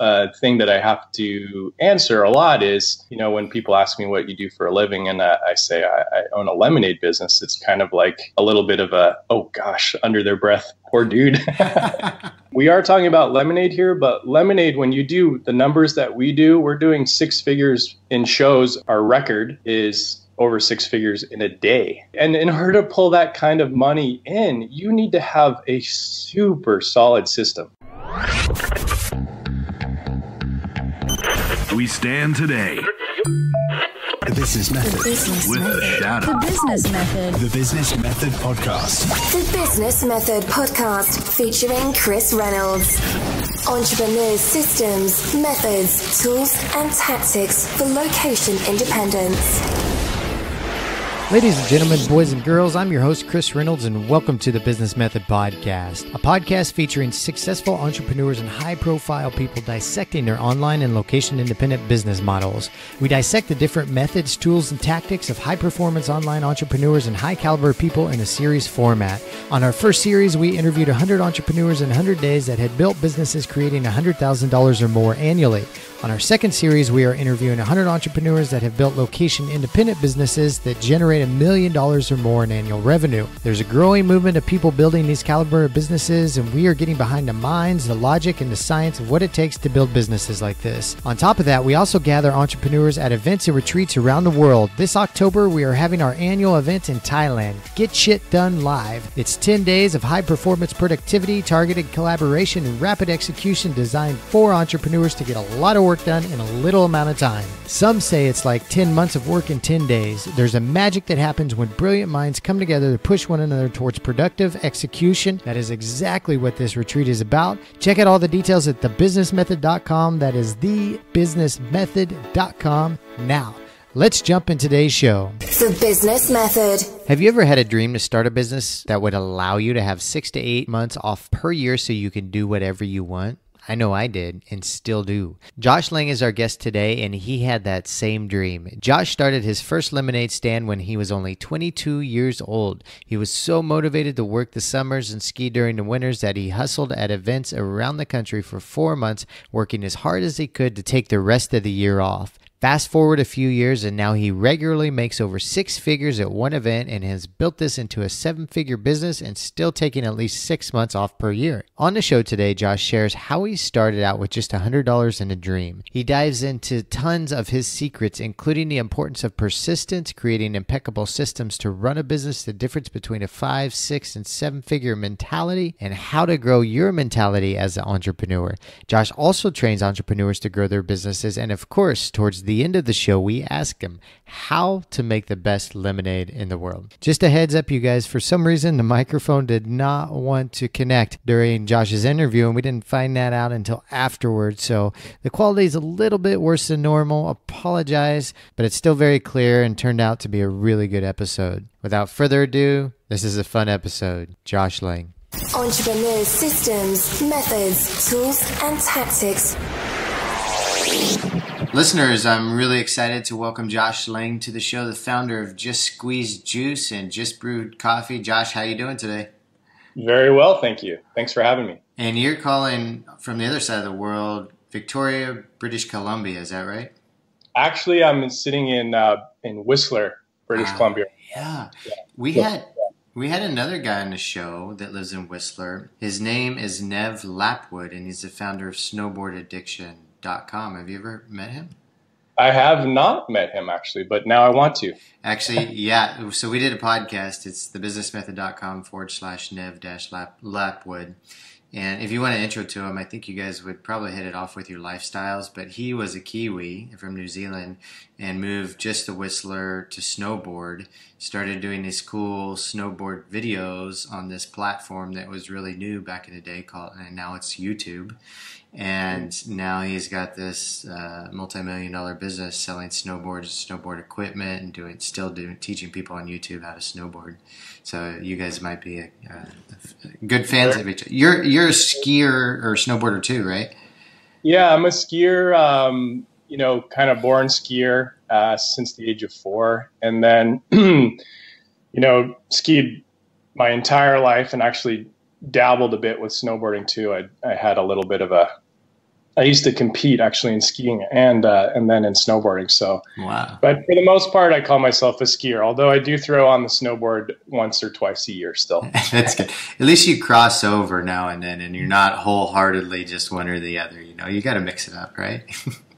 uh, thing that I have to answer a lot is, you know, when people ask me what you do for a living, and I, I say I, I, own a lemonade business, it's kind of like a little bit of a, oh gosh, under their breath, poor dude. we are talking about lemonade here, but lemonade, when you do the numbers that we do, we're doing six figures in shows. Our record is over six figures in a day. And in order to pull that kind of money in, you need to have a super solid system. We stand today. The Business Method. The business with method. the shadow. The Business Method. The Business Method Podcast. The Business Method Podcast featuring Chris Reynolds. Entrepreneurs' systems, methods, tools, and tactics for location independence. Ladies and gentlemen, boys and girls, I'm your host, Chris Reynolds, and welcome to the Business Method Podcast, a podcast featuring successful entrepreneurs and high profile people dissecting their online and location independent business models. We dissect the different methods, tools, and tactics of high performance online entrepreneurs and high caliber people in a series format. On our first series, we interviewed 100 entrepreneurs in 100 days that had built businesses creating $100,000 or more annually. On our second series, we are interviewing 100 entrepreneurs that have built location independent businesses that generate a million dollars or more in annual revenue. There's a growing movement of people building these caliber of businesses, and we are getting behind the minds, the logic, and the science of what it takes to build businesses like this. On top of that, we also gather entrepreneurs at events and retreats around the world. This October, we are having our annual event in Thailand, Get Shit Done Live. It's 10 days of high performance productivity, targeted collaboration, and rapid execution designed for entrepreneurs to get a lot of work done in a little amount of time. Some say it's like 10 months of work in 10 days. There's a magic that happens when brilliant minds come together to push one another towards productive execution. That is exactly what this retreat is about. Check out all the details at thebusinessmethod.com. That is thebusinessmethod.com now. Let's jump in today's show. The Business Method. Have you ever had a dream to start a business that would allow you to have six to eight months off per year so you can do whatever you want? I know I did and still do. Josh Lange is our guest today, and he had that same dream. Josh started his first lemonade stand when he was only 22 years old. He was so motivated to work the summers and ski during the winters that he hustled at events around the country for four months, working as hard as he could to take the rest of the year off. Fast forward a few years, and now he regularly makes over six figures at one event and has built this into a seven figure business and still taking at least six months off per year. On the show today, Josh shares how he started out with just $100 in a dream. He dives into tons of his secrets, including the importance of persistence, creating impeccable systems to run a business, the difference between a five, six, and seven figure mentality, and how to grow your mentality as an entrepreneur. Josh also trains entrepreneurs to grow their businesses, and of course, towards the end of the show, we ask him how to make the best lemonade in the world. Just a heads up, you guys, for some reason, the microphone did not want to connect during Josh's interview, and we didn't find that out until afterwards. So the quality is a little bit worse than normal. Apologize, but it's still very clear and turned out to be a really good episode. Without further ado, this is a fun episode. Josh Lange. Entrepreneurs, systems, methods, tools, and tactics Listeners, I'm really excited to welcome Josh Lange to the show, the founder of Just Squeezed Juice and Just Brewed Coffee. Josh, how you doing today? Very well, thank you. Thanks for having me. And you're calling from the other side of the world, Victoria, British Columbia. Is that right? Actually, I'm sitting in uh, in Whistler, British uh, Columbia. Yeah. yeah. we yeah. had we had another guy on the show that lives in Whistler. His name is Nev Lapwood, and he's the founder of Snowboard Addiction. .Com have you ever met him? I have not met him actually, but now I want to. Actually, yeah. So we did a podcast. It's thebusinessmethod.com forward slash nev dash lap lapwood. And if you want an intro to him, I think you guys would probably hit it off with your lifestyles. But he was a Kiwi from New Zealand and moved just to Whistler to snowboard. Started doing these cool snowboard videos on this platform that was really new back in the day called, and now it's YouTube and now he's got this uh, multi-million dollar business selling snowboards, snowboard equipment, and doing still doing teaching people on YouTube how to snowboard. So you guys might be a, a good fans of each. other. You're you're a skier or snowboarder too, right? Yeah, I'm a skier. Um, you know, kind of born skier uh, since the age of four, and then you know skied my entire life, and actually dabbled a bit with snowboarding too. I, I had a little bit of a I used to compete actually in skiing and uh, and then in snowboarding. So, Wow. but for the most part, I call myself a skier. Although I do throw on the snowboard once or twice a year still. That's good. At least you cross over now and then, and you're not wholeheartedly just one or the other. You know, you got to mix it up, right?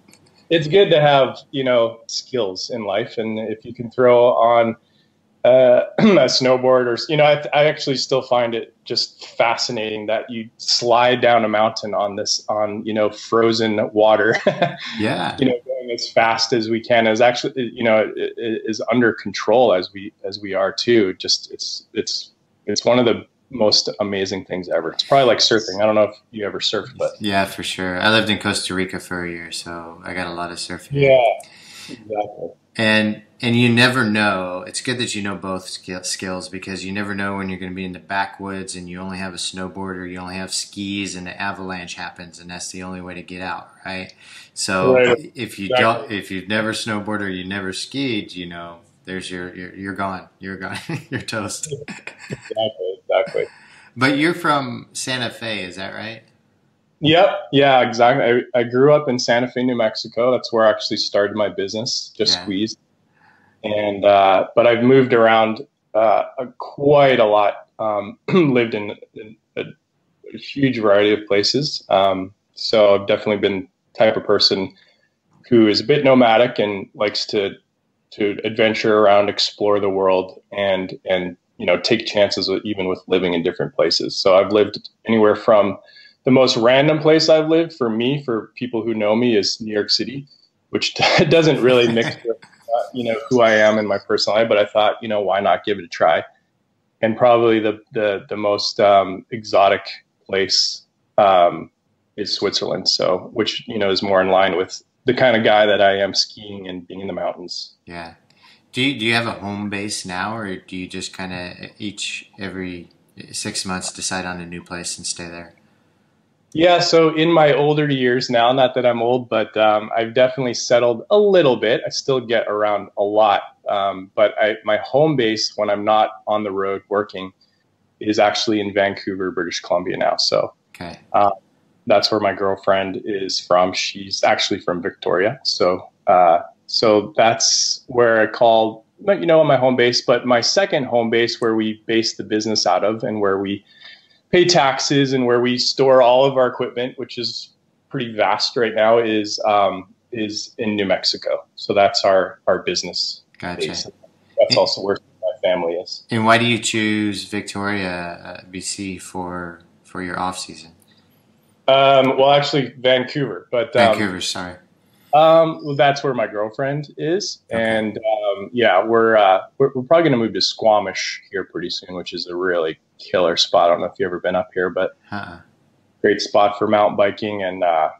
it's good to have you know skills in life, and if you can throw on uh, a snowboard or you know, I, I actually still find it just fascinating that you slide down a mountain on this on you know frozen water. yeah. you know, going as fast as we can is actually you know i- i- is under control as we as we are too. Just it's it's it's one of the most amazing things ever. It's probably like surfing. I don't know if you ever surfed, but Yeah, for sure. I lived in Costa Rica for a year, so I got a lot of surfing. yeah, exactly. And and you never know. It's good that you know both skills because you never know when you're going to be in the backwoods and you only have a snowboard or you only have skis and an avalanche happens and that's the only way to get out, right? So Right. if you Exactly. don't, if you've never snowboarded or you never skied, you know, there's your you're, you're gone. You're gone. you're toast. Exactly, exactly. But you're from Santa Fe, is that right? Yep. Yeah, exactly. I, I grew up in Santa Fe, New Mexico. That's where I actually started my business, just Yeah. squeezed. And, uh, but I've moved around uh, quite a lot, um, lived in, in a, a huge variety of places. Um, so I've definitely been type of person who is a bit nomadic and likes to, to adventure around, explore the world and, and, you know, take chances with, even with living in different places. So I've lived anywhere from, the most random place I've lived for me, for people who know me, is New York City, which doesn't really mix with uh, you know who I am in my personal life. But I thought, you know, why not give it a try? And probably the the the most um, exotic place um, is Switzerland. So, which you know is more in line with the kind of guy that I am, skiing and being in the mountains. Yeah. Do you, do you have a home base now, or do you just kind of each every six months decide on a new place and stay there? Yeah, so in my older years now, not that I'm old, but um, I've definitely settled a little bit. I still get around a lot, um, but I, my home base when I'm not on the road working is actually in Vancouver, British Columbia now. So Okay. that's where my girlfriend is from. She's actually from Victoria, so uh, so that's where I call you know my home base. But my second home base, where we base the business out of, and where we pay taxes, and where we store all of our equipment, which is pretty vast right now, is um, is in New Mexico. So that's our our business Gotcha. base. That's also where my family is. And why do you choose Victoria, uh, BC for for your off season? Um, well, actually, Vancouver, but um, Vancouver, sorry. Um, well, that's where my girlfriend is, Okay. and um, yeah, we're, uh, we're we're probably gonna move to Squamish here pretty soon, which is a really killer spot. I don't know if you've ever been up here, but Uh-uh. great spot for mountain biking and uh,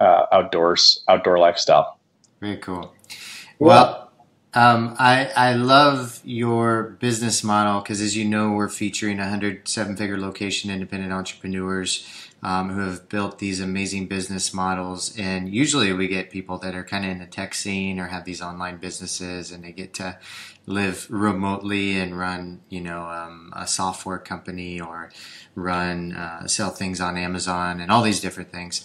uh, outdoors, outdoor lifestyle. Very cool. Well, um, I I love your business model because, as you know, we're featuring 100 seven-figure location independent entrepreneurs um, who have built these amazing business models. And usually, we get people that are kind of in the tech scene or have these online businesses, and they get to live remotely and run, you know, um, a software company or run uh, sell things on Amazon and all these different things.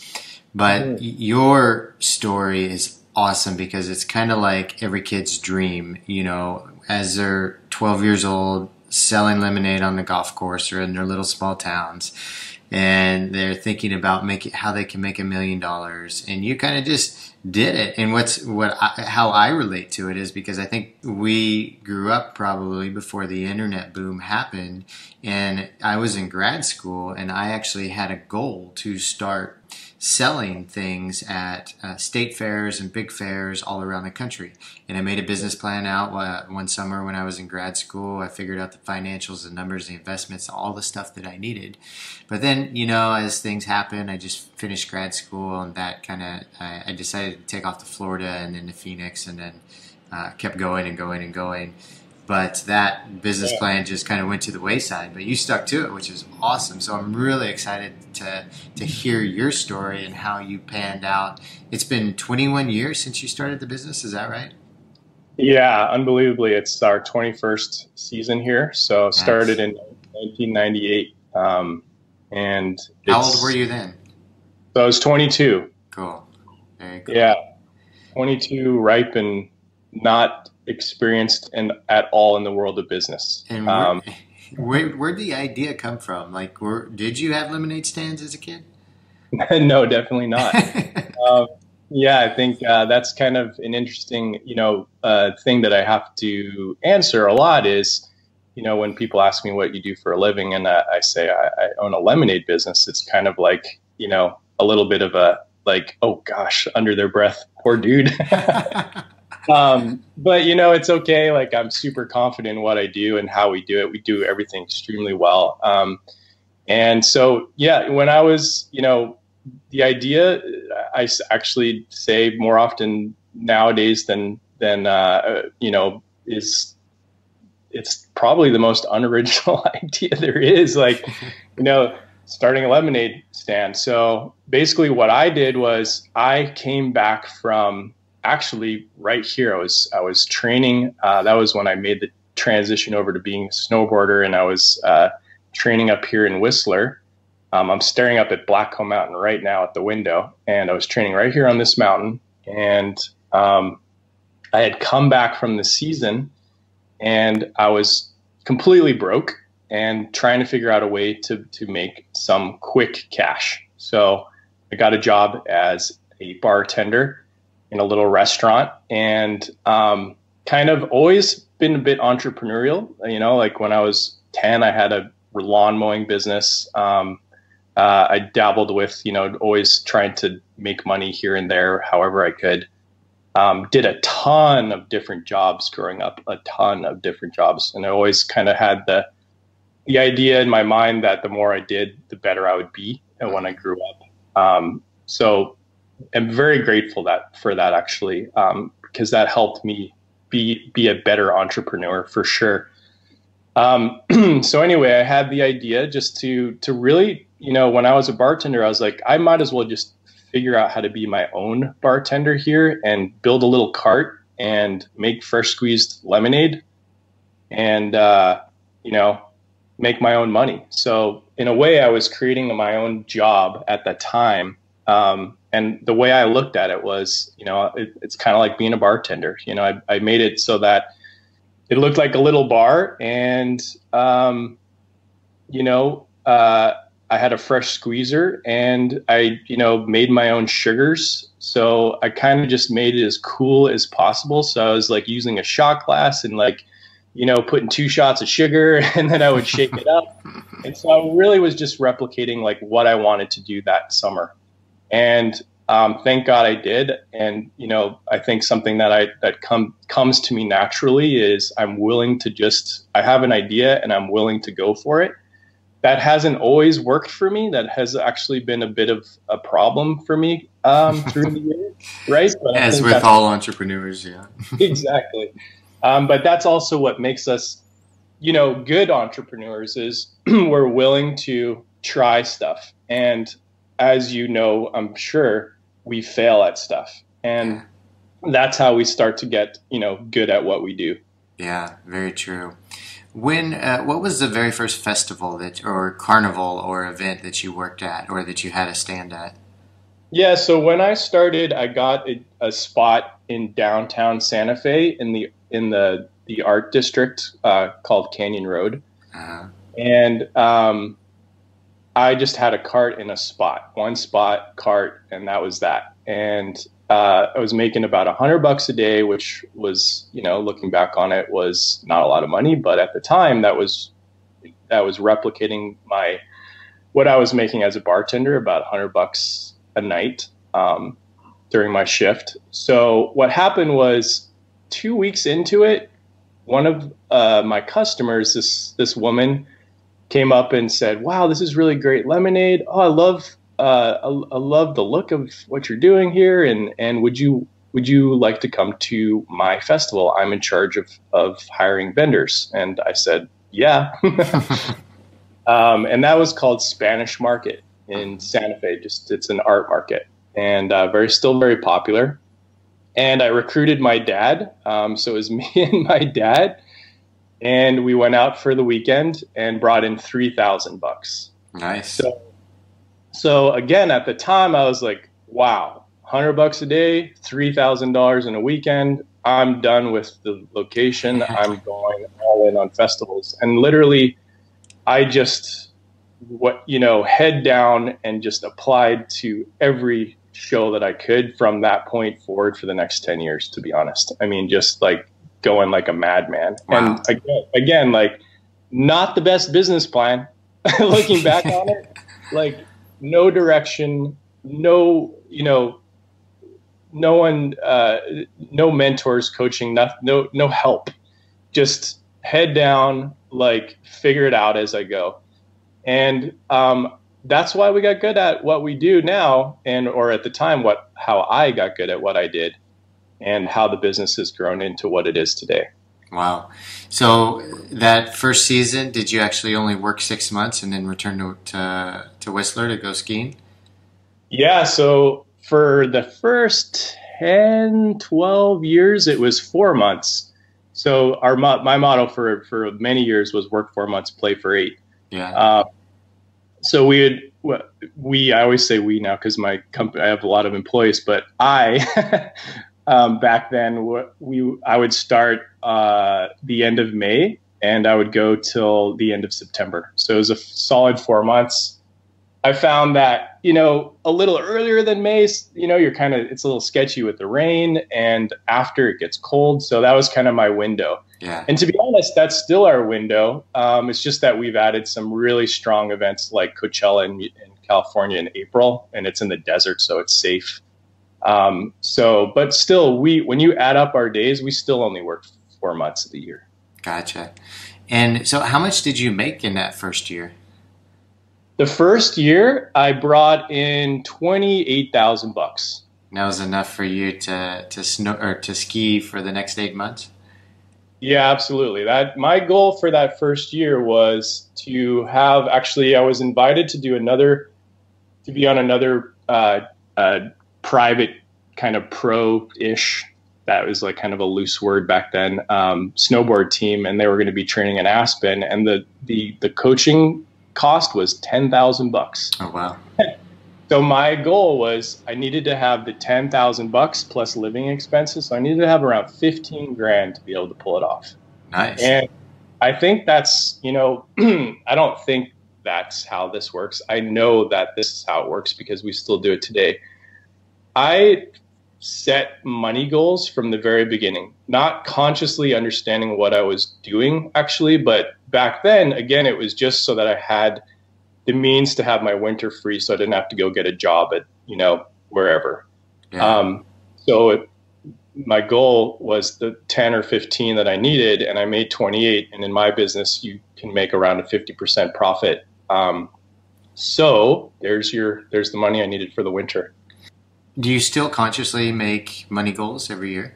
But your story is awesome because it's kind of like every kid's dream, you know, as they're 12 years old, selling lemonade on the golf course or in their little small towns. And they're thinking about how they can make a million dollars, and you kind of just did it. And what's what I, how I relate to it is because I think we grew up probably before the internet boom happened, and I was in grad school, and I actually had a goal to start selling things at uh, state fairs and big fairs all around the country. And I made a business plan out uh, one summer when I was in grad school. I figured out the financials, the numbers, the investments, all the stuff that I needed. But then, you know, as things happen, I just finished grad school and that kind of, I, I decided to take off to Florida and then to Phoenix and then uh, kept going and going and going. But that business Yeah. plan just kind of went to the wayside. But you stuck to it, which is awesome. So I'm really excited to to hear your story and how you panned out. It's been 21 years since you started the business. Is that right? Yeah, unbelievably, it's our 21st season here. So started in 1998, um, and How old were you then? So I was 22. Cool. Very cool. Yeah, 22, ripe, and not experienced in, at all in the world of business. And where, Um, where where'd the idea come from? Like, where, did you have lemonade stands as a kid? no, definitely not. um, yeah, I think uh, that's kind of an interesting, you know, uh, thing that I have to answer a lot is, you know, when people ask me what you do for a living, and I, I say I, I own a lemonade business, it's kind of like, you know, a little bit of a like, oh gosh, under their breath, poor dude. Um, but you know, it's okay. Like I'm super confident in what I do and how we do it. We do everything extremely well. Um, and so, yeah, when I was, you know, the idea, I actually say more often nowadays than than uh, you know is it's probably the most unoriginal idea there is. Like, you know, starting a lemonade stand. So basically, what I did was I came back from actually right here. I was I was training. Uh, that was when I made the transition over to being a snowboarder, and I was uh, training up here in Whistler. Um, I'm staring up at Blackcomb Mountain right now at the window, and I was training right here on this mountain. And um, I had come back from the season, and I was completely broke and trying to figure out a way to to make some quick cash. So I got a job as a bartender in a little restaurant, and um, kind of always been a bit entrepreneurial. You know, like when I was ten, I had a lawn mowing business. Um, uh, I dabbled with, you know, always trying to make money here and there, however I could. Um, did a ton of different jobs growing up, a ton of different jobs, and I always kind of had the the idea in my mind that the more I did, the better I would be when I grew up. Um, so I'm very grateful that for that actually, um, because that helped me be be a better entrepreneur for sure. Um, so anyway, I had the idea just to to really, you know, when I was a bartender, I was like, I might as well just figure out how to be my own bartender here and build a little cart and make fresh squeezed lemonade, and uh, you know, make my own money. So in a way, I was creating my own job at the time. Um, and the way I looked at it was, you know, it, it's kind of like being a bartender. You know, I, I made it so that it looked like a little bar, and um, you know, uh, I had a fresh squeezer, and I, you know, made my own sugars. So I kind of just made it as cool as possible. So I was like using a shot glass and like, you know, putting two shots of sugar, and then I would shake it up. And so I really was just replicating like what I wanted to do that summer, and um, thank God I did. And you know, I think something that I that come comes to me naturally is I'm willing to just I have an idea and I'm willing to go for it. That hasn't always worked for me. That has actually been a bit of a problem for me um, through the years, right? But As with all entrepreneurs, yeah. exactly. Um, but that's also what makes us, you know, good entrepreneurs is we're willing to try stuff. And as you know, I'm sure we fail at stuff. And that's how we start to get, you know, good at what we do. Yeah, very true. When uh, what was the very first festival that or carnival or event that you worked at or that you had a stand at? Yeah, so when I started, I got a, a spot in downtown Santa Fe in the in the the art district uh, called Canyon Road. Uh, and um, I just had a cart in a spot, one spot cart, and that was that. And uh, I was making about a hundred bucks a day, which was, you know, looking back on it, was not a lot of money, but at the time, that was that was replicating my what I was making as a bartender, about a hundred bucks a night um, during my shift. So what happened was, two weeks into it, one of uh, my customers, this this woman, came up and said, "Wow, this is really great lemonade. Oh, I love uh, I, I love the look of what you're doing here, and and would you would you like to come to my festival? I'm in charge of of hiring vendors." And I said, "Yeah." um, and that was called Spanish Market in Santa Fe. Just it's an art market, and uh, very still very popular. And I recruited my dad, um, so it was me and my dad and we went out for the weekend and brought in 3000 bucks nice. so so again at the time i was like wow hundred bucks a day, three thousand dollars in a weekend. I'm done with the location. I'm going all in on festivals, and literally, I just what you know head down and just applied to every show that I could from that point forward for the next 10 years, to be honest. I mean, just like going like a madman. Wow. And again, again, like not the best business plan. Looking back on it, like no direction, no, you know, no one, uh, no mentors coaching, no, no, no help. Just head down, like figure it out as I go. And um, that's why we got good at what we do now and or at the time what how I got good at what I did and how the business has grown into what it is today. Wow. So that first season, did you actually only work six months and then return to to, to Whistler to go skiing? Yeah, so for the first 10, 12 years, it was four months. So our mo- my motto for for many years was work four months, play for eight. Yeah. Uh, so we had we I always say we now because my company I have a lot of employees, but I um, back then we I would start uh, the end of May and I would go till the end of September. So it was a solid four months. I found that you know a little earlier than May, you know, you're kind of it's a little sketchy with the rain, and after it gets cold. So that was kind of my window. yeah. And to be honest, that's still our window. Um, it's just that we've added some really strong events like Coachella in, in California in April, and it's in the desert, so it's safe. Um, so, but still, we when you add up our days, we still only work four months of the year. Gotcha. And so, how much did you make in that first year? The first year, I brought in twenty eight thousand bucks. And that was enough for you to to snow or to ski for the next eight months. Yeah, absolutely. That my goal for that first year was to have actually I was invited to do another to be on another uh, uh, private kind of pro-ish that was like kind of a loose word back then um, snowboard team and they were going to be training in Aspen and the the the coaching cost was 10,000 bucks. Oh wow. So my goal was I needed to have the ten thousand bucks plus living expenses. So I needed to have around fifteen grand to be able to pull it off. Nice. And I think that's you know I don't think that's how this works. I know that this is how it works because we still do it today. I set money goals from the very beginning, not consciously understanding what I was doing actually, but back then again it was just so that I had the means to have my winter free so I didn't have to go get a job at, you know, wherever. yeah. Um, so it, my goal was the 10 or 15 that I needed, and I made 28. And in my business, you can make around a 50% profit. Um, so there's your there's the money I needed for the winter. Do you still consciously make money goals every year,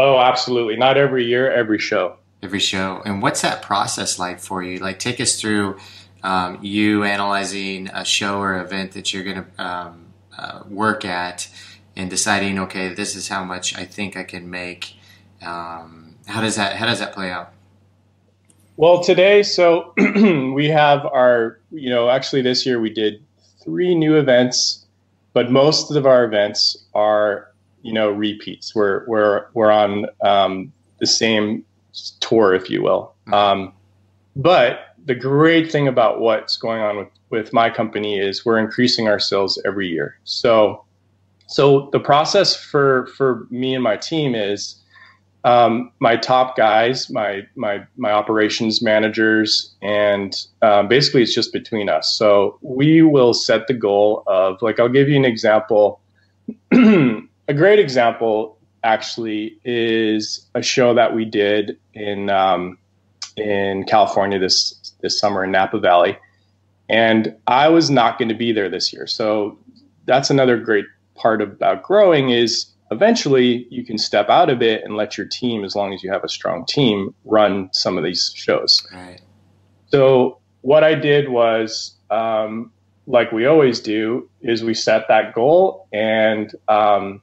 Oh, absolutely. Not every year, every show. every show? And what's that process like for you? Like, take us through um, you analyzing a show or event that you're going to um, uh, work at and deciding, okay, this is how much I think I can make. Um, how does that How does that play out? Well, today, so we have our, you know, actually this year we did three new events, but most of our events are, you know, repeats. We're we're we're on um, the same tour, if you will. Um, but the great thing about what's going on with with my company is we're increasing our sales every year. So, so the process for for me and my team is um, my top guys, my my my operations managers, and um, basically it's just between us. So we will set the goal of like I'll give you an example. a great example actually is a show that we did in um, in California this this summer in Napa Valley, and I was not going to be there this year. So that's another great part about growing is eventually you can step out of it and let your team, as long as you have a strong team, run some of these shows. Right. So what I did was, um, like we always do, is we set that goal. And um,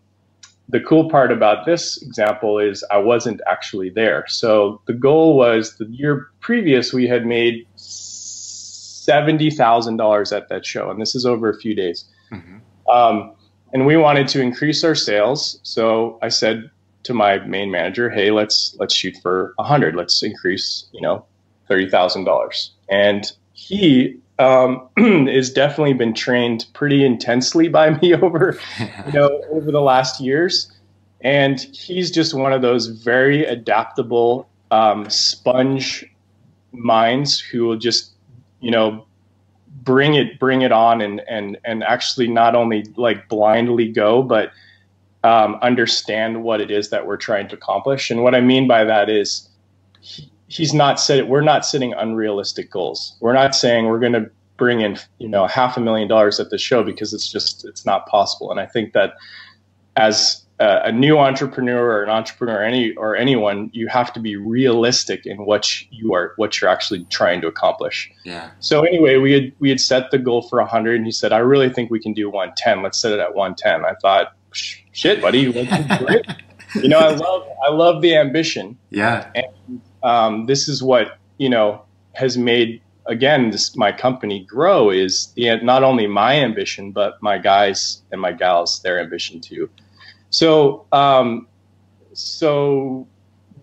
the cool part about this example is I wasn't actually there. So the goal was the year previous we had made seventy thousand dollars at that show, and this is over a few days. Mhm. Um, and we wanted to increase our sales. So I said to my main manager, "Hey, let's let's shoot for a hundred. Let's increase, you know, thirty thousand dollars." And he um, is definitely been trained pretty intensely by me over, you know, over the last years. And he's just one of those very adaptable um, sponge minds who will just, you know, bring it, bring it on, and and and actually not only like blindly go, but um, understand what it is that we're trying to accomplish. And what I mean by that is. He, he's not set we're not setting unrealistic goals we're not saying we're going to bring in you know half a million dollars at the show because it's just it's not possible and i think that as a, a new entrepreneur or an entrepreneur or any or anyone you have to be realistic in what you are what you're actually trying to accomplish. Yeah. so anyway we had we had set the goal for 100 and he said i really think we can do 110 let's set it at 110 i thought shit buddy you know i love i love the ambition. Yeah. um, this is what you know has made again this my company grow is the not only my ambition but my guys and my gals their ambition too so um, so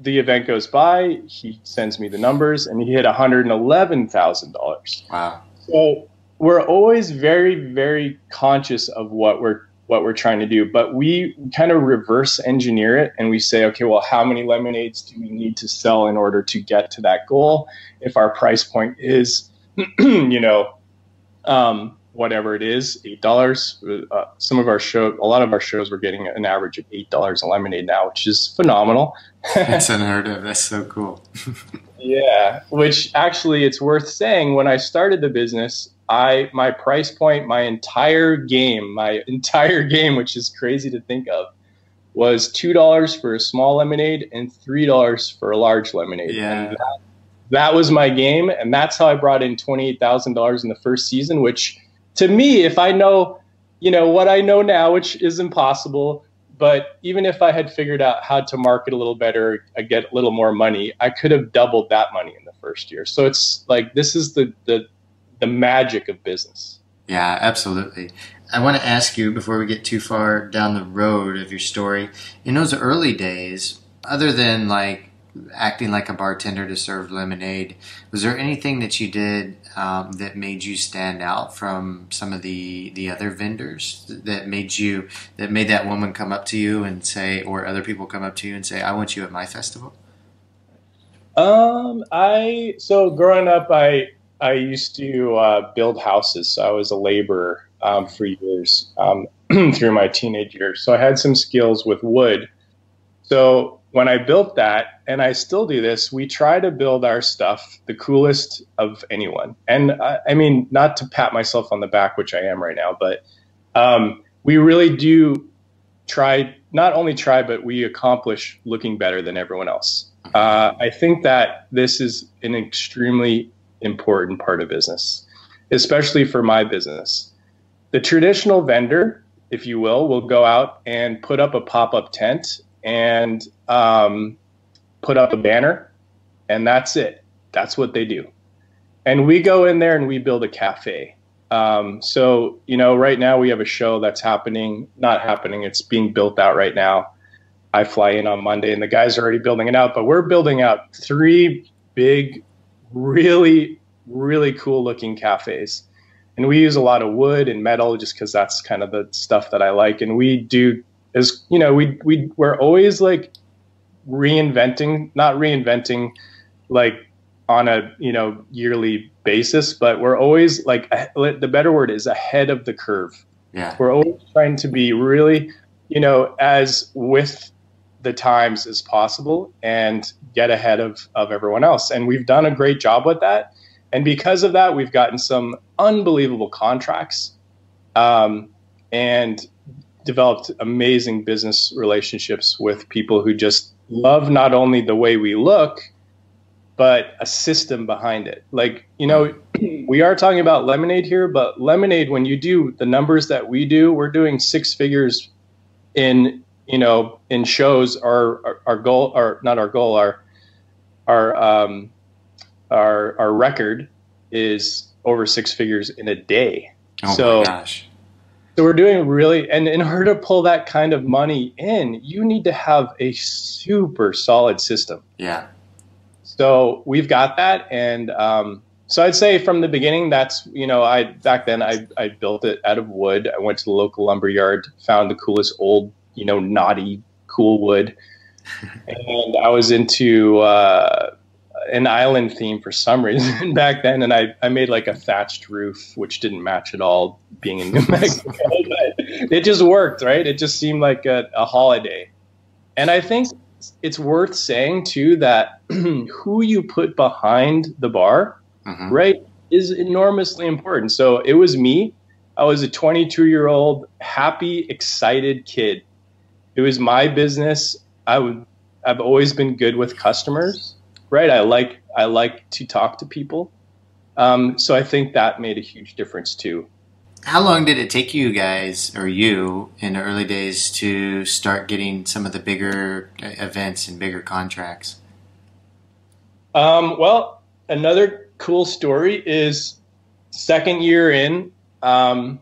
the event goes by he sends me the numbers and he hit $111000 Wow. so we're always very very conscious of what we're what we're trying to do but we kind of reverse engineer it and we say okay well how many lemonades do we need to sell in order to get to that goal if our price point is you know um, whatever it is eight dollars uh, some of our show a lot of our shows we're getting an average of eight dollars a lemonade now which is phenomenal That's unheard of. That's so cool. yeah, which actually it's worth saying when I started the business, I my price point, my entire game, my entire game, which is crazy to think of, was two dollars for a small lemonade and three dollars for a large lemonade. Yeah. That was my game, and that's how I brought in twenty eight thousand dollars in the first season. Which, to me, if I know, you know what I know now, which is impossible, but even if I had figured out how to market a little better, I get a little more money, I could have doubled that money in the first year. So it's like this is the the the magic of business. Yeah, absolutely. I want to ask you before we get too far down the road of your story. In those early days, other than like acting like a bartender to serve lemonade, was there anything that you did um, that made you stand out from some of the the other vendors that made you that made that woman come up to you and say, or other people come up to you and say, "I want you at my festival"? Um, I so growing up, I I used to uh, build houses. So I was a laborer um, for years um, through my teenage years. So I had some skills with wood. So when I built that, and I still do this, we try to build our stuff the coolest of anyone. And I, I mean, not to pat myself on the back, which I am right now, but um, we really do try, not only try, but we accomplish looking better than everyone else. Uh, I think that this is an extremely important part of business, especially for my business. The traditional vendor, if you will, will go out and put up a pop up tent and um, put up a banner, and that's it. That's what they do. And we go in there and we build a cafe. Um, so, you know, right now we have a show that's happening, not happening, it's being built out right now. I fly in on Monday and the guys are already building it out, but we're building out three big, really, really cool looking cafes. And we use a lot of wood and metal just because that's kind of the stuff that I like. And we do is you know we we we're always like reinventing, not reinventing like on a you know yearly basis, but we're always like the better word is ahead of the curve. Yeah. We're always trying to be really you know as with the times as possible and get ahead of of everyone else. And we've done a great job with that. And because of that, we've gotten some unbelievable contracts. Um, and developed amazing business relationships with people who just love not only the way we look, but a system behind it. Like, you know, we are talking about lemonade here, but lemonade, when you do the numbers that we do, we're doing six figures in, you know, in shows. Our, our, our goal, or not our goal, our, our, um, our, our record is over six figures in a day. Oh so, my gosh. So we're doing really, and in order to pull that kind of money in, you need to have a super solid system. Yeah. So we've got that, and um, so I'd say from the beginning, that's you know, I back then I I built it out of wood. I went to the local lumber yard, found the coolest old, you know, knotty cool wood, and I was into uh, an island theme for some reason back then, and I, I made like a thatched roof, which didn't match at all being in New Mexico. but it just worked, right? It just seemed like a, a holiday. And I think it's worth saying too that who you put behind the bar, Mhm. right, is enormously important. So it was me. I was a 22 year old, happy, excited kid. It was my business. I would. I've always been good with customers right? I like I like to talk to people. Um, so I think that made a huge difference too. How long did it take you guys or you in the early days to start getting some of the bigger events and bigger contracts? Um, well, another cool story is second year in, um,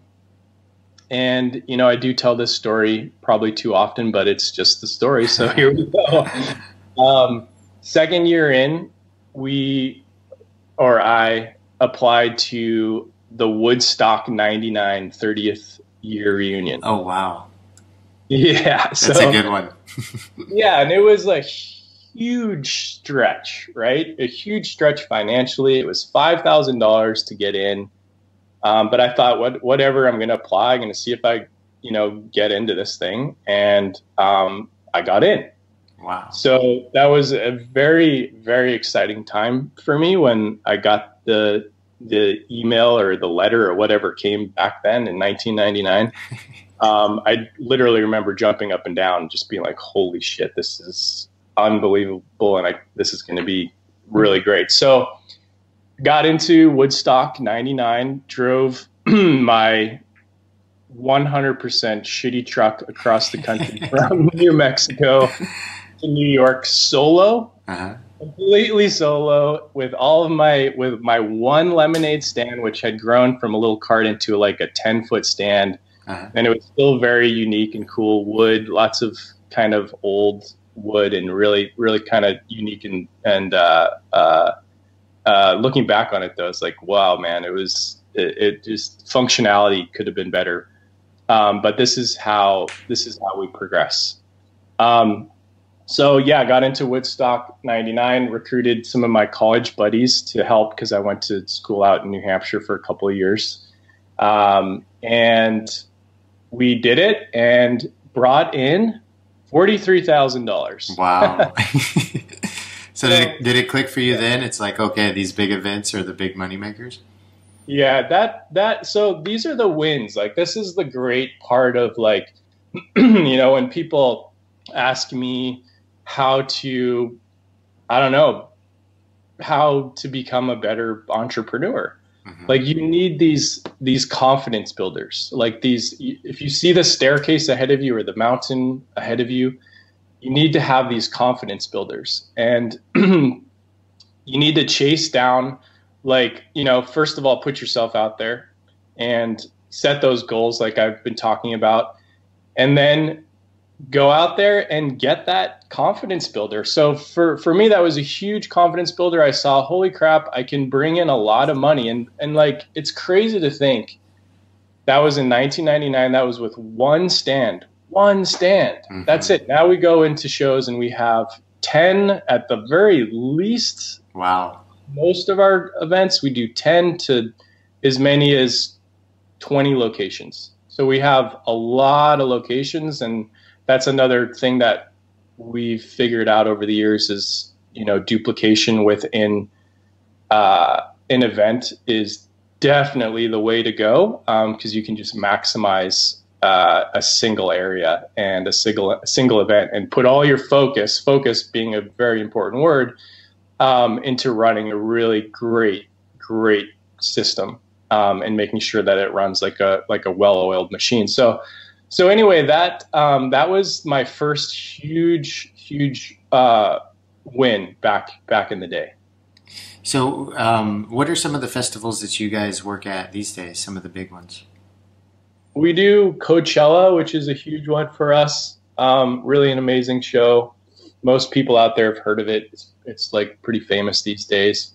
and you know I do tell this story probably too often, but it's just the story. So here we go. Second year in, we or I applied to the Woodstock 99 30th year reunion. Oh wow, Yeah, that's so a good one. yeah, and it was a huge stretch, right? A huge stretch financially. It was five thousand dollars to get in, um, but I thought, what, whatever, I'm going to apply. I'm going to see if I, you know, get into this thing, and um, I got in. Wow. So that was a very, very exciting time for me when I got the the email or the letter or whatever came back then in 1999. um, I literally remember jumping up and down, just being like, "Holy shit, this is unbelievable!" And I, this is going to be really great. So, got into Woodstock '99, drove my 100% shitty truck across the country from New Mexico to New York solo, Uh-huh. completely solo, with all of my with my one lemonade stand, which had grown from a little cart into like a 10 foot stand, Uh-huh. and it was still very unique and cool wood, lots of kind of old wood, and really really kind of unique and and uh, uh, uh, looking back on it though, it's like wow, man, it was it, it just functionality could have been better. Um, but this is how this is how we progress. Um, so yeah, I got into Woodstock '99. Recruited some of my college buddies to help because I went to school out in New Hampshire for a couple of years, um, and we did it and brought in forty three thousand dollars. Wow. so did it, did it click for you then? It's like okay, these big events are the big money makers. Yeah, that that so these are the wins. Like this is the great part of like you know when people ask me how to I don't know how to become a better entrepreneur. Mhm. Like you need these these confidence builders. Like these if you see the staircase ahead of you or the mountain ahead of you, you need to have these confidence builders. And you need to chase down like you know first of all put yourself out there and set those goals like i've been talking about and then go out there and get that confidence builder. So for for me that was a huge confidence builder. I saw holy crap i can bring in a lot of money. And and like it's crazy to think that was in 1999 that was with one stand one stand. Mhm. that's it. Now we go into shows and we have 10 at the very least. Wow. most of our events we do 10 to as many as 20 locations. So we have a lot of locations and that's another thing that we've figured out over the years is you know duplication within uh, an event is definitely the way to go because you can just maximize uh, a single area and a single a single event and put all your focus focus being a very important word um, into running a really great, great system um, and making sure that it runs like a like a well-oiled machine. So, so anyway, that um, that was my first huge, huge uh, win back back in the day. So, um, what are some of the festivals that you guys work at these days? Some of the big ones. we do Coachella, which is a huge one for us. Um, really an amazing show. Most people out there have heard of it. It's, it's like pretty famous these days.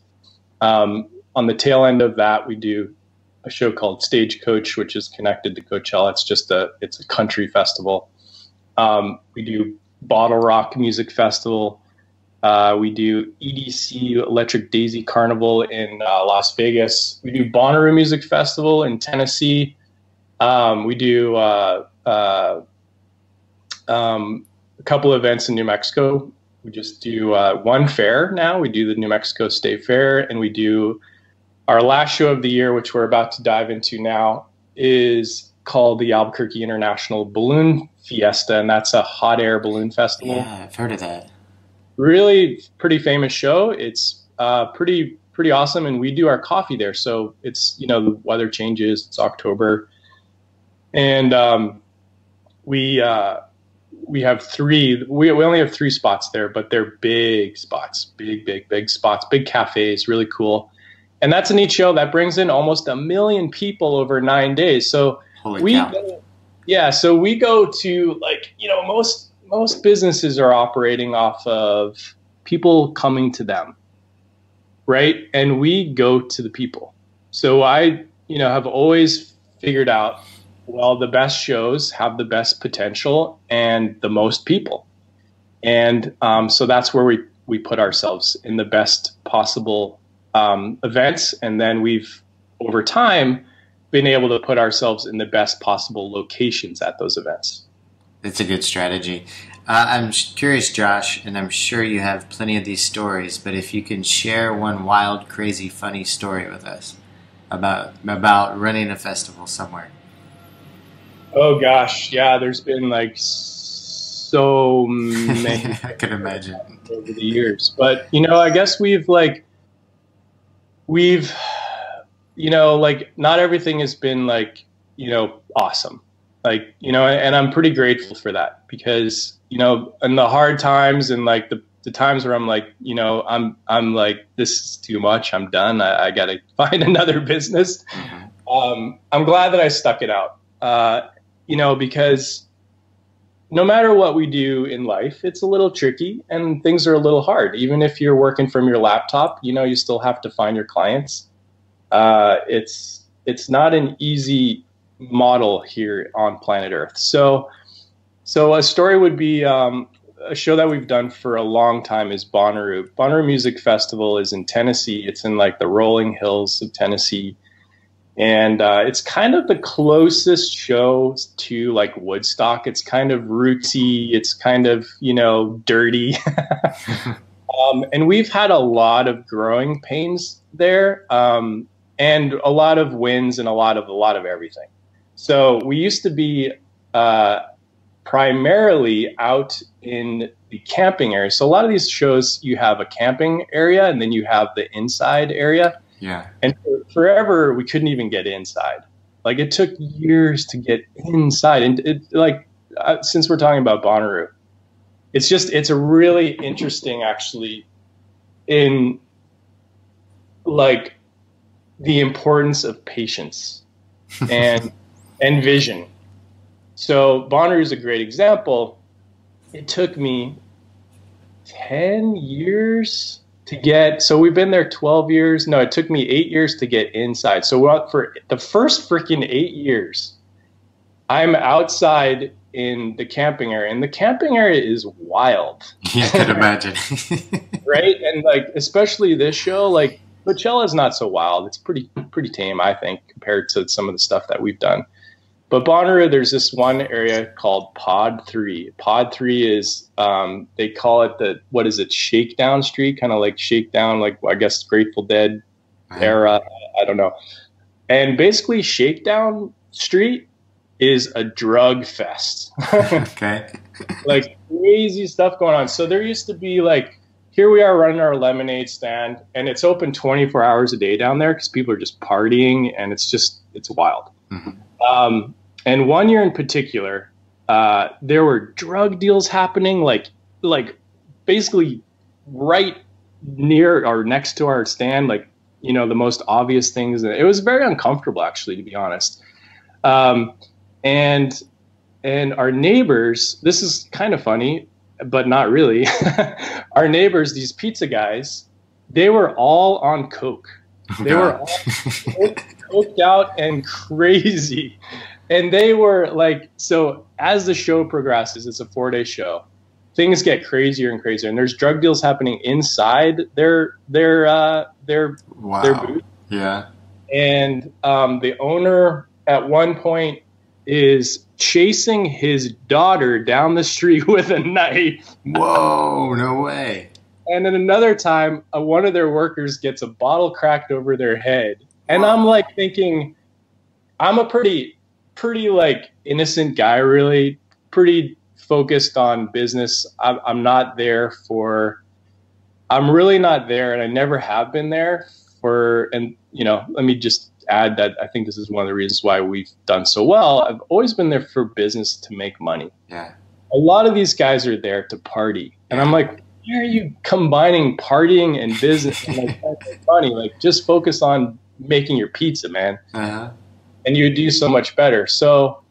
Um, on the tail end of that, we do a show called Stagecoach, which is connected to Coachella. It's just a it's a country festival. Um, we do Bottle Rock Music Festival. Uh, we do EDC Electric Daisy Carnival in uh, Las Vegas. We do Bonnaroo Music Festival in Tennessee. Um, we do uh, uh um, a couple events in New Mexico. We just do uh, one fair now. We do the New Mexico State Fair, and we do our last show of the year, which we're about to dive into now, is called the Albuquerque International Balloon Fiesta, and that's a hot air balloon festival. Yeah, I've heard of that. Really, pretty famous show. It's uh, pretty pretty awesome, and we do our coffee there. So it's you know the weather changes. It's October, and um, we uh, we have three. We we only have three spots there, but they're big spots, big big big spots, big cafes, really cool and that's a neat show that brings in almost a million people over nine days. So Holy we, go, yeah, so we go to like you know most most businesses are operating off of people coming to them, right? And we go to the people. So I you know have always figured out well the best shows have the best potential and the most people, and um, so that's where we we put ourselves in the best possible um, events, and then we've over time been able to put ourselves in the best possible locations at those events. That's a good strategy. Uh, I'm curious, Josh, and I'm sure you have plenty of these stories, but if you can share one wild, crazy, funny story with us about about running a festival somewhere. Oh gosh, yeah, there's been like so many. I can imagine over the years, but you know, I guess we've like we've you know like not everything has been like you know awesome like you know and i'm pretty grateful for that because you know in the hard times and like the, the times where i'm like you know i'm i'm like this is too much i'm done i, I gotta find another business mm-hmm. um, i'm glad that i stuck it out uh, you know because no matter what we do in life, it's a little tricky and things are a little hard. Even if you're working from your laptop, you know, you still have to find your clients. Uh, it's it's not an easy model here on planet Earth. So, so a story would be um, a show that we've done for a long time is Bonnaroo. Bonnaroo Music Festival is in Tennessee. It's in like the rolling hills of Tennessee and uh, it's kind of the closest show to like Woodstock. It's kind of rootsy. It's kind of you know dirty. um, and we've had a lot of growing pains there, um, and a lot of wins and a lot of a lot of everything. So we used to be uh, primarily out in the camping area. So a lot of these shows, you have a camping area, and then you have the inside area yeah. And for forever, we couldn't even get inside. Like it took years to get inside. And it, like, uh, since we're talking about Bonnaroo, it's just, it's a really interesting, actually, in like the importance of patience and, and vision. So Bonnaroo is a great example. It took me 10 years to get so we've been there 12 years. No it took me eight years to get inside. So what for the first freaking eight years i'm outside in the camping area and the camping area is wild. Yeah i can imagine. Right? And like especially this show like coachella is not so wild. It's pretty pretty tame i think compared to some of the stuff that we've done but Bonnaroo, there's this one area called Pod Three. Pod Three is um, they call it the what is it Shakedown Street, kind of like Shakedown, like I guess Grateful Dead era. I don't know. And basically, Shakedown Street is a drug fest. okay. like crazy stuff going on. So there used to be like here we are running our lemonade stand, and it's open 24 hours a day down there because people are just partying, and it's just it's wild. Mm-hmm. Um, and one year in particular, uh, there were drug deals happening, like like basically right near or next to our stand, like you know the most obvious things. It was very uncomfortable, actually, to be honest. Um, and and our neighbors. This is kind of funny, but not really. our neighbors, these pizza guys, they were all on coke. They God. were all coked out and crazy. And they were like, so as the show progresses, it's a four day show. Things get crazier and crazier, and there's drug deals happening inside their their uh, their wow. their booth. Yeah. And um, the owner at one point is chasing his daughter down the street with a knife. Whoa, no way. And then another time, uh, one of their workers gets a bottle cracked over their head. And I'm like thinking, I'm a pretty, pretty like innocent guy, really, pretty focused on business. I'm, I'm not there for, I'm really not there, and I never have been there for, and, you know, let me just add that I think this is one of the reasons why we've done so well. I've always been there for business to make money Yeah. a lot of these guys are there to party. And I'm like, why are you combining partying and business and like trying to make money? Like just focus on making your pizza, man. Uh-huh. And you would do so much better. So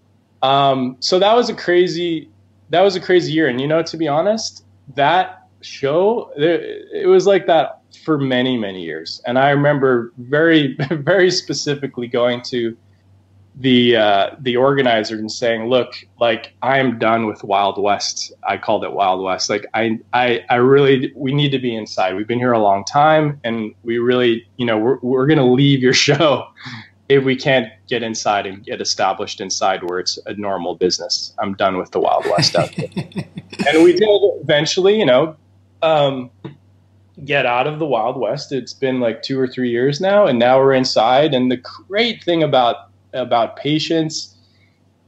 um so that was a crazy that was a crazy year. And you know, to be honest, that show it, it was like that for many, many years. And I remember very, very specifically going to the uh, the organizer and saying, "Look, like I am done with Wild West." I called it Wild West. Like I, I, I really, we need to be inside. We've been here a long time, and we really, you know, we're we're gonna leave your show if we can't get inside and get established inside where it's a normal business. I'm done with the Wild West out there. and we did eventually, you know, um, get out of the Wild West. It's been like two or three years now, and now we're inside. And the great thing about about patience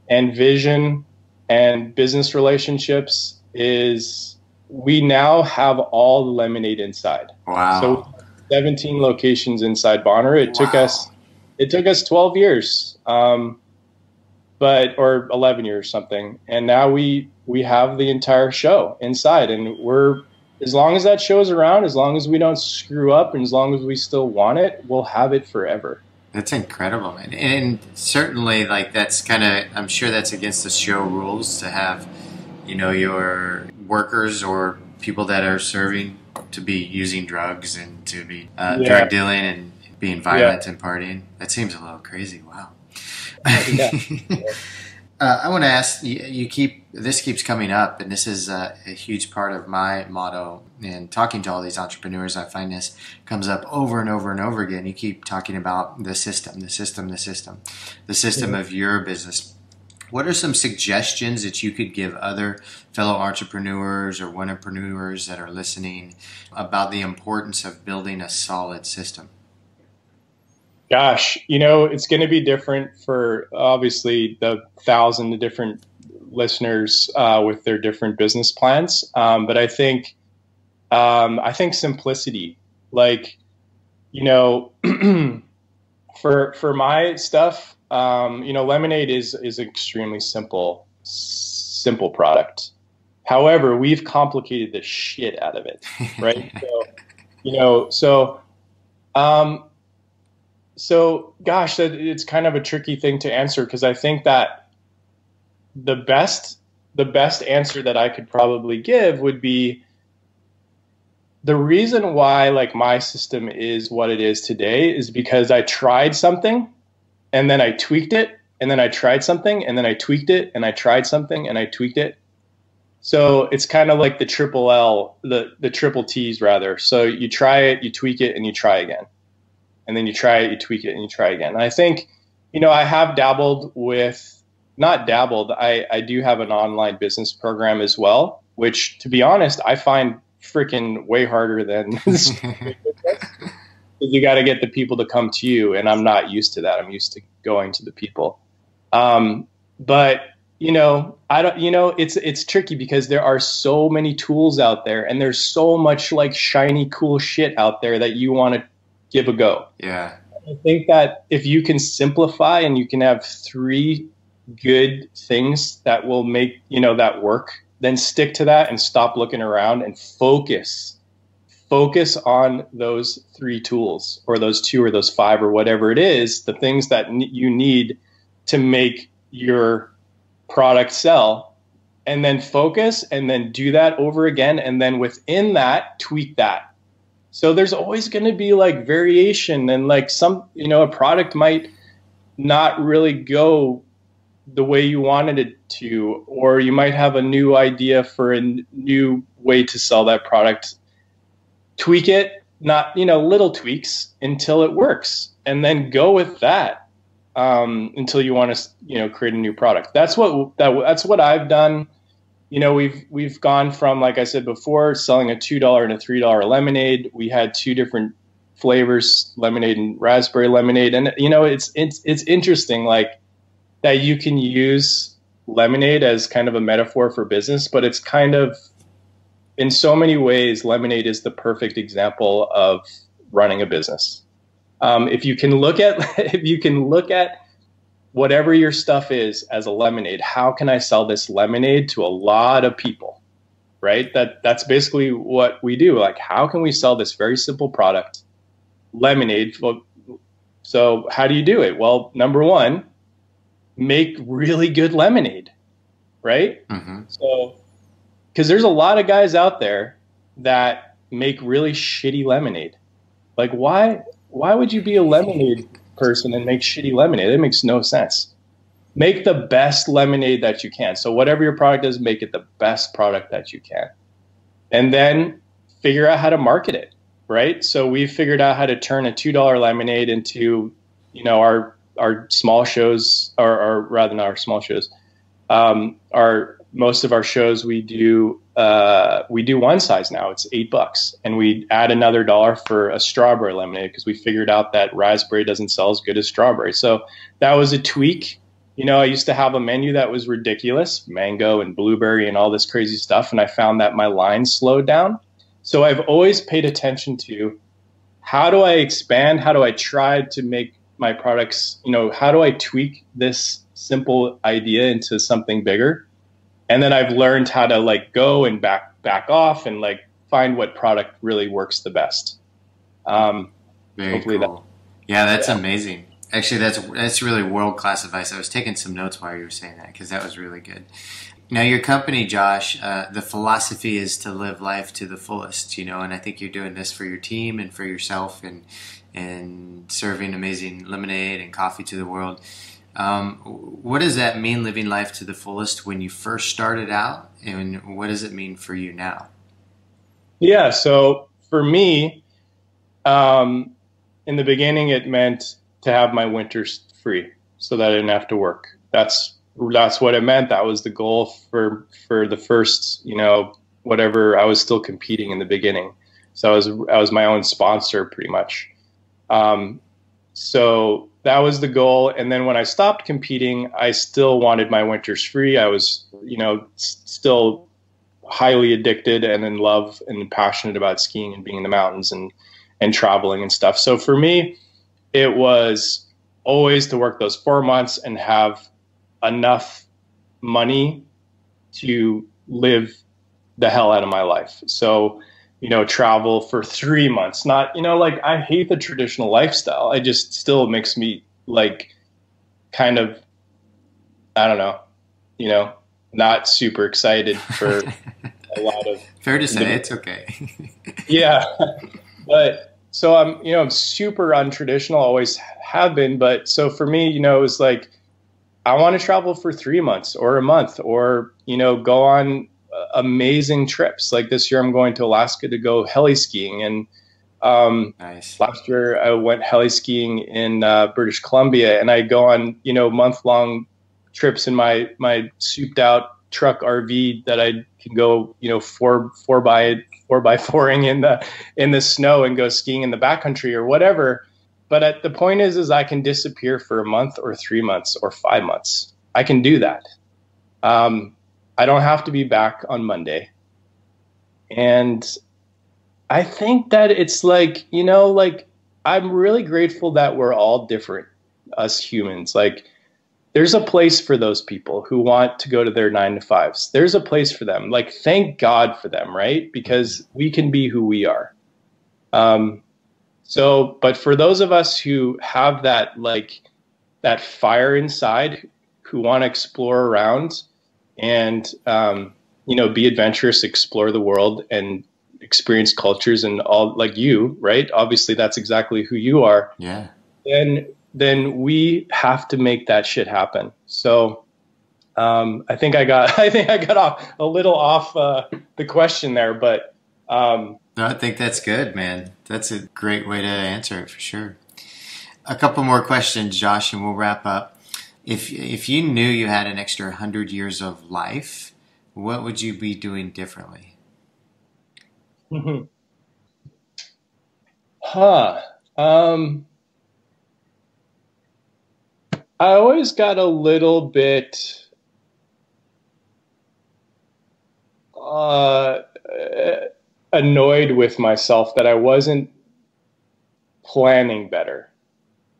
and vision and business relationships is we now have all the lemonade inside. Wow. So 17 locations inside Bonner. It took us it took us 12 years. Um, but or 11 years something. And now we we have the entire show inside and we're as long as that show is around, as long as we don't screw up and as long as we still want it, we'll have it forever. That's incredible, man. And certainly, like, that's kind of, I'm sure that's against the show rules to have, you know, your workers or people that are serving to be using drugs and to be uh, Yeah. drug dealing and being violent and partying. That seems a little crazy. Wow. Yeah. Uh, I want to ask you, you keep this keeps coming up, and this is uh, a huge part of my motto. And talking to all these entrepreneurs, I find this comes up over and over and over again. You keep talking about the system, the system, the system, the system of your business. What are some suggestions that you could give other fellow entrepreneurs or entrepreneurs that are listening about the importance of building a solid system? Gosh, you know, it's going to be different for obviously the thousand different listeners uh, with their different business plans. Um, but I think, um, I think simplicity, like, you know, for for my stuff, um, you know, lemonade is is an extremely simple simple product. However, we've complicated the shit out of it, right? so, you know, so. Um, so, gosh, that it's kind of a tricky thing to answer because I think that the best the best answer that I could probably give would be the reason why like my system is what it is today is because I tried something and then I tweaked it and then I tried something and then I tweaked it and I tried something and I tweaked it. So it's kind of like the triple L, the the triple T's rather. So you try it, you tweak it, and you try again and then you try it, you tweak it, and you try again. And I think, you know, I have dabbled with, not dabbled, I, I do have an online business program as well, which to be honest, I find freaking way harder than you got to get the people to come to you. And I'm not used to that. I'm used to going to the people. Um, but you know, I don't, you know, it's, it's tricky because there are so many tools out there and there's so much like shiny, cool shit out there that you want to give a go. Yeah. I think that if you can simplify and you can have three good things that will make you know that work, then stick to that and stop looking around and focus. Focus on those three tools or those two or those five or whatever it is, the things that you need to make your product sell and then focus and then do that over again and then within that tweak that so there's always going to be like variation and like some you know a product might not really go the way you wanted it to or you might have a new idea for a new way to sell that product. Tweak it not you know little tweaks until it works and then go with that um, until you want to you know create a new product. That's what that, that's what i've done you know we've we've gone from like i said before selling a $2 and a $3 lemonade. We had two different flavors lemonade and raspberry lemonade. And you know it's it's it's interesting like that you can use lemonade as kind of a metaphor for business but it's kind of in so many ways lemonade is the perfect example of running a business. Um, if you can look at if you can look at whatever your stuff is as a lemonade how can i sell this lemonade to a lot of people right? That that's basically what we do. Like how can we sell this very simple product lemonade well, so how do you do it? Well number one make really good lemonade right? Mm-hmm. so because there's a lot of guys out there that make really shitty lemonade. Like why why would you be a lemonade person and make shitty lemonade. It makes no sense. Make the best lemonade that you can. So whatever your product is make it the best product that you can. And then figure out how to market it right? So we figured out how to turn a $2 lemonade into you know our our small shows or, or rather not our small shows. Um, our most of our shows we do uh, we do one size now. It's eight bucks. And we add another dollar for a strawberry lemonade because we figured out that raspberry doesn't sell as good as strawberry. So that was a tweak. You know i used to have a menu that was ridiculous mango and blueberry and all this crazy stuff. And i found that my line slowed down. So i've always paid attention to how do i expand? How do i try to make my products you know how do i tweak this simple idea into something bigger and then i've learned how to like go and back back off and like find what product really works the best um, Very Hopefully cool. yeah, that's amazing. Actually, that's that's really world class advice. I was taking some notes while you were saying that because that was really good. Now, your company, Josh, uh, the philosophy is to live life to the fullest, you know, and I think you're doing this for your team and for yourself, and and serving amazing lemonade and coffee to the world. Um, what does that mean, living life to the fullest, when you first started out, and what does it mean for you now? Yeah. So for me, um, in the beginning, it meant to have my winters free so that I didn't have to work. That's that's what it meant. That was the goal for for the first, you know, whatever. I was still competing in the beginning, so I was I was my own sponsor pretty much. Um, so that was the goal. And then when I stopped competing, I still wanted my winters free. I was, you know, s- still highly addicted and in love and passionate about skiing and being in the mountains and and traveling and stuff. So for me, it was always to work those four months and have enough money to live the hell out of my life. So, you know, travel for three months. Not, you know, like I hate the traditional lifestyle. I just still makes me like kind of, I don't know, you know, not super excited for a lot of Fair to say, it's okay. yeah but so i'm you know i'm super untraditional always have been but so for me you know it was like i want to travel for three months or a month or you know go on amazing trips. Like this year i'm going to alaska to go heli skiing and um, nice. last year i went heli skiing in uh, british columbia and i go on you know month long trips in my my souped out truck rv that i can go you know four four by four by fouring in the in the snow and go skiing in the backcountry or whatever. But at, the point is is i can disappear for a month or three months or five months. I can do that. Um, i don't have to be back on monday and I think that it's like, you know, like I'm really grateful that we're all different, us humans. Like, there's a place for those people who want to go to their nine to fives. There's a place for them. Like, thank God for them, right? Because we can be who we are. Um, so, but for those of us who have that, like, that fire inside, who want to explore around and um, you know be adventurous, explore the world, and experience cultures and all like you, right? Obviously, that's exactly who you are. Yeah. Then then we have to make that shit happen. So um, I think I got I think I got off a little off uh, the question there, but um, No, I think that's good, man. That's a great way to answer it for sure. A couple more questions, Josh, and we'll wrap up. If if you knew you had an extra hundred years of life, what would you be doing differently? huh. Um, I always got a little bit uh, annoyed with myself that I wasn't planning better.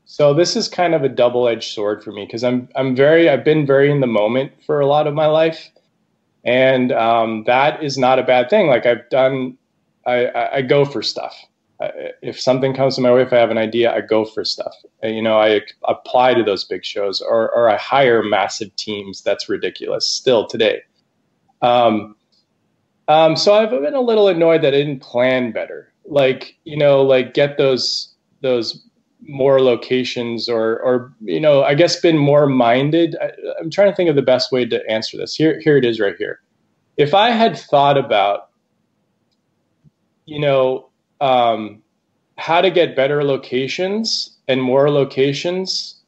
So this is kind of a double-edged sword for me because I'm I'm very I've been very in the moment for a lot of my life, and um, that is not a bad thing. Like I've done, I, I, I go for stuff. I, if something comes to my way, if I have an idea, I go for stuff. And, you know, I apply to those big shows, or or I hire massive teams. That's ridiculous. Still today. Um, um, so I've been a little annoyed that I didn't plan better. Like you know, like get those those more locations or or you know i guess been more minded. I, i'm trying to think of the best way to answer this. Here here it is right here. If i had thought about you know um, how to get better locations and more locations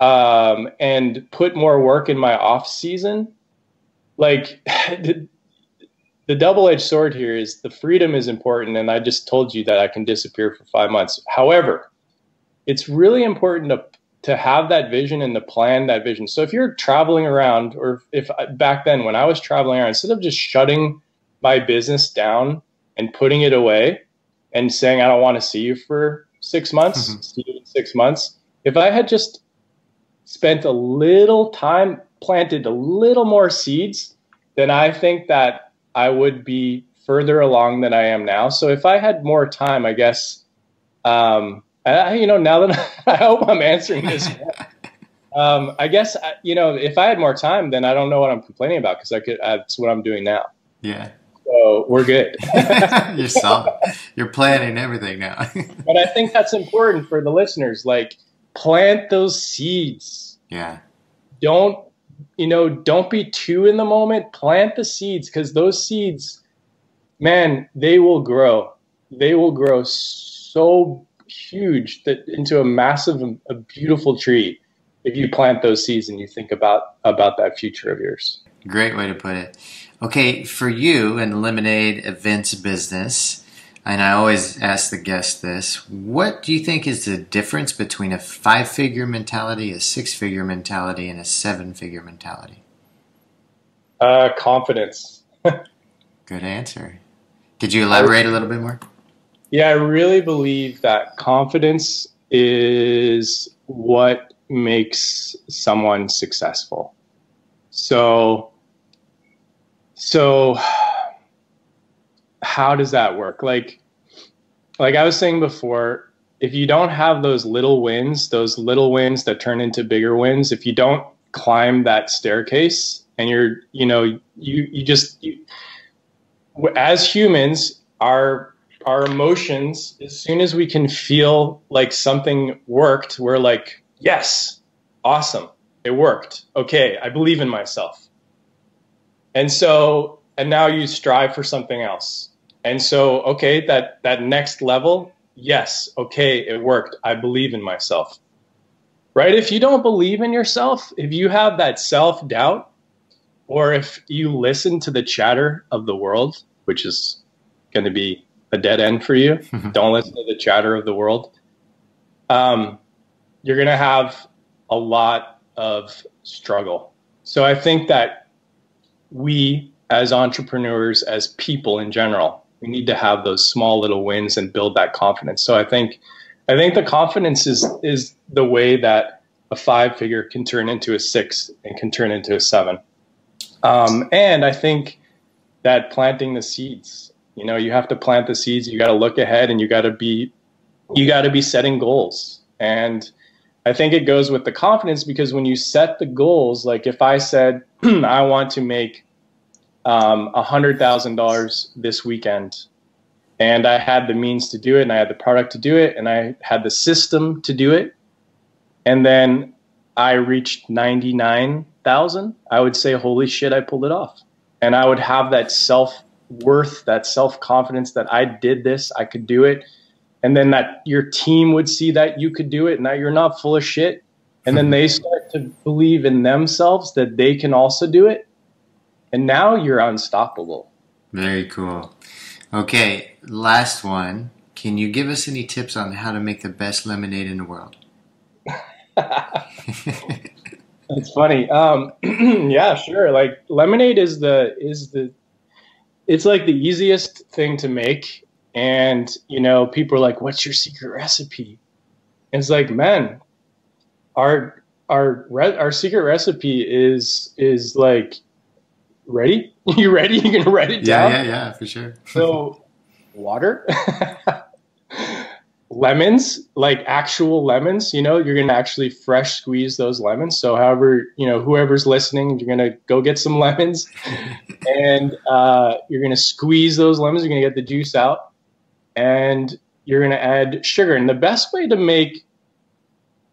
um, and put more work in my off season like the, the double-edged sword here is the freedom is important and i just told you that i can disappear for five months. However it's really important to to have that vision and to plan that vision. So if you're traveling around, or if back then when I was traveling around, instead of just shutting my business down and putting it away and saying I don't want to see you for six months, mm-hmm. see you in six months, if I had just spent a little time, planted a little more seeds, then I think that I would be further along than I am now. So if I had more time, I guess. Um, I, you know, now that I hope I'm answering this, um, I guess you know, if I had more time, then I don't know what I'm complaining about because I could. That's what I'm doing now. Yeah. So we're good. you're solid. You're planning everything now. but I think that's important for the listeners. Like, plant those seeds. Yeah. Don't you know? Don't be too in the moment. Plant the seeds because those seeds, man, they will grow. They will grow so huge that into a massive, a beautiful tree if you plant those seeds and you think about about that future of yours. Great way to put it. Okay, for you in the lemonade events business, and I always ask the guest this: What do you think is the difference between a five-figure mentality, a six-figure mentality, and a seven-figure mentality? Uh, confidence. Good answer. Could you elaborate a little bit more? Yeah, I really believe that confidence is what makes someone successful. So, so how does that work? Like, like I was saying before, if you don't have those little wins, those little wins that turn into bigger wins, if you don't climb that staircase and you're, you know, you, you just, you, as humans, our our emotions, as soon as we can feel like something worked, we're like, yes, awesome, it worked. Okay, I believe in myself. And so, and now you strive for something else. And so, okay, that, that next level, yes, okay, it worked. I believe in myself. Right? If you don't believe in yourself, if you have that self doubt, or if you listen to the chatter of the world, which is going to be a dead end for you. Mm-hmm. Don't listen to the chatter of the world. Um, you're going to have a lot of struggle. So I think that we, as entrepreneurs, as people in general, we need to have those small little wins and build that confidence. So I think, I think the confidence is is the way that a five figure can turn into a six and can turn into a seven. Um, and I think that planting the seeds you know, you have to plant the seeds. You got to look ahead, and you got to be, you got to be setting goals. And I think it goes with the confidence because when you set the goals, like if I said I want to make um, a hundred thousand dollars this weekend, and I had the means to do it, and I had the product to do it, and I had the system to do it, and then I reached ninety nine thousand, I would say, "Holy shit, I pulled it off," and I would have that self worth, that self confidence that I did this, I could do it. And then that your team would see that you could do it and that you're not full of shit. And then they start to believe in themselves that they can also do it. And now you're unstoppable. Very cool. Okay last one. Can you give us any tips on how to make the best lemonade in the world? That's funny. Um, yeah sure. Like lemonade is the is the it's like the easiest thing to make and you know people are like what's your secret recipe? And it's like man our our our secret recipe is is like ready? You ready? You gonna write it down? yeah yeah yeah for sure. So water lemons like actual lemons you know you're gonna actually fresh squeeze those lemons so however you know whoever's listening you're gonna go get some lemons and uh, you're gonna squeeze those lemons you're gonna get the juice out and you're going to add sugar. And the best way to make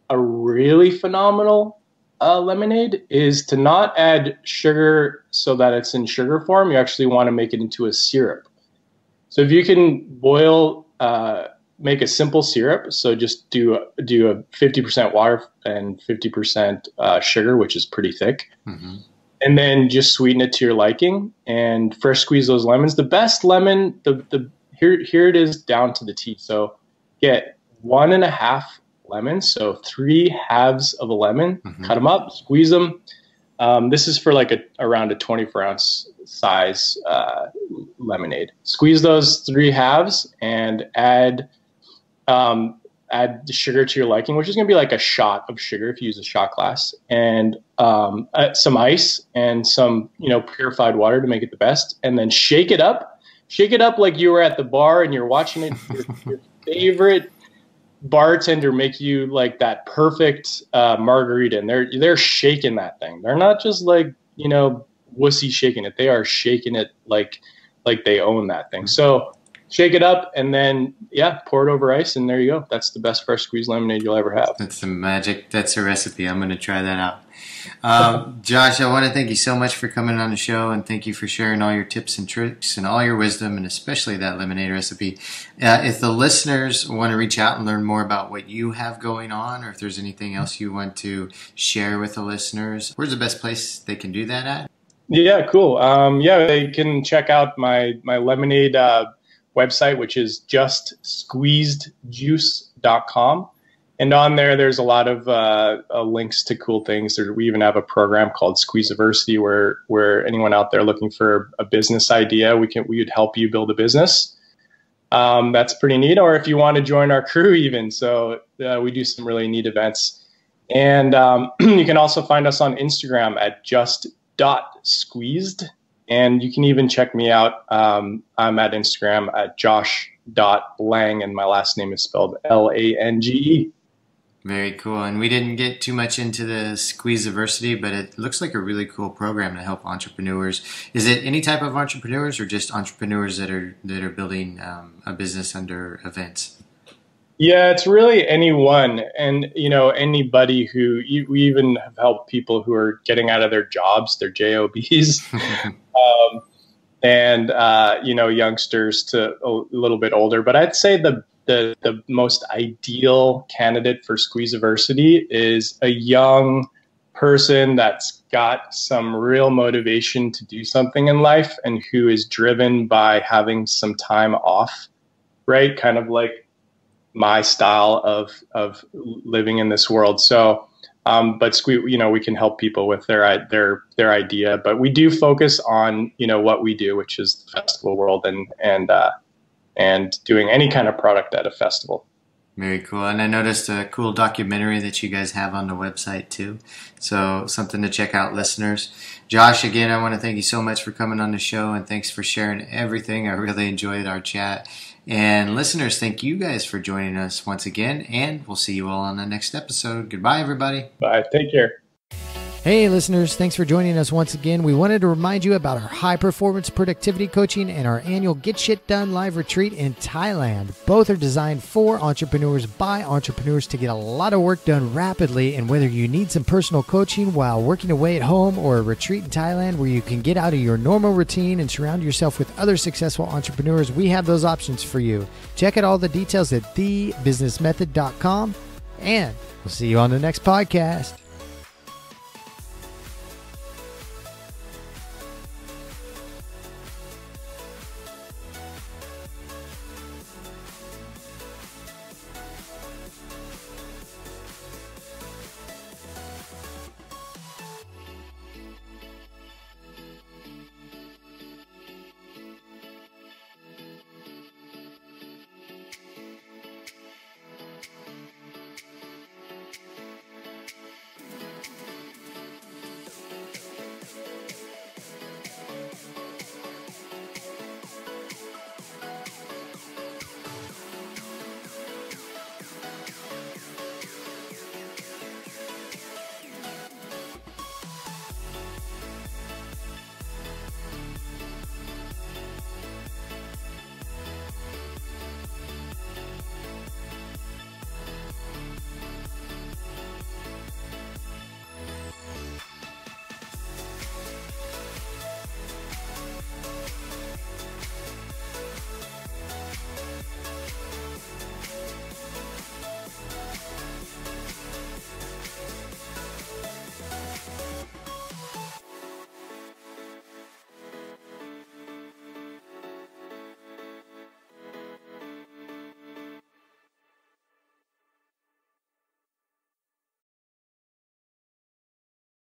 a really phenomenal uh, lemonade is to not add sugar so that it's in sugar form. You actually want to make it into a syrup. So if you can boil, uh, make a simple syrup. So just do do a 50% water and 50% uh, sugar, which is pretty thick. Mm-hmm. And then just sweeten it to your liking and fresh squeeze those lemons. The best lemon, the, the here here it is down to the T. So get one and a half lemons, so three halves of a lemon, mm-hmm. cut them up, squeeze them. Um, this is for like a around a 24 ounce size uh, lemonade. Squeeze those three halves and add um, add the sugar to your liking, which is going to be like a shot of sugar if you use a shot glass, and um, uh, some ice and some you know purified water to make it the best, and then shake it up shake it up like you were at the bar and you're watching it, your, your favorite bartender make you like that perfect uh, margarita, and they're they're shaking that thing. They're not just like you know wussy shaking it. They are shaking it like like they own that thing. So shake it up and then yeah, pour it over ice, and there you go. That's the best fresh squeezed lemonade you'll ever have. That's the magic. That's a recipe. I'm gonna try that out. Um, Josh, I want to thank you so much for coming on the show and thank you for sharing all your tips and tricks and all your wisdom and especially that lemonade recipe. Uh, if the listeners want to reach out and learn more about what you have going on or if there's anything else you want to share with the listeners, where's the best place they can do that at? Yeah, cool. Um, yeah, they can check out my, my lemonade uh, website, which is just squeezedjuice.com and on there there's a lot of uh, uh, links to cool things. There, we even have a program called squeezeversity where where anyone out there looking for a business idea we can we would help you build a business. Um, that's pretty neat. Or if you want to join our crew even. So uh, we do some really neat events. And um, you can also find us on instagram at just dot squeezed and you can even check me out um, i'm at instagram at josh dot lange and my last name is spelled l-a-n-g-e very cool. And we didn't get too much into the Squeezeversity, but it looks like a really cool program to help entrepreneurs. Is it any type of entrepreneurs or just entrepreneurs that are that are building um, a business under events? Yeah, it's really anyone, and you know anybody who we even have helped people who are getting out of their jobs, their jobs, um, and uh, you know youngsters to a little bit older. But I'd say the the, the most ideal candidate for squeeze Squeezeversity is a young person that's got some real motivation to do something in life and who is driven by having some time off, right? Kind of like my style of of living in this world. So, um, but you know, we can help people with their their their idea, but we do focus on you know what we do, which is the festival world and and uh, and doing any kind of product at a festival. Very cool. And I noticed a cool documentary that you guys have on the website too. So something to check out, listeners. Josh, again, I want to thank you so much for coming on the show and thanks for sharing everything. I really enjoyed our chat. And listeners, thank you guys for joining us once again. And we'll see you all on the next episode. Goodbye, everybody. Bye. Take care. Hey, listeners, thanks for joining us once again. We wanted to remind you about our high performance productivity coaching and our annual Get Shit Done live retreat in Thailand. Both are designed for entrepreneurs by entrepreneurs to get a lot of work done rapidly. And whether you need some personal coaching while working away at home or a retreat in Thailand where you can get out of your normal routine and surround yourself with other successful entrepreneurs, we have those options for you. Check out all the details at thebusinessmethod.com. And we'll see you on the next podcast.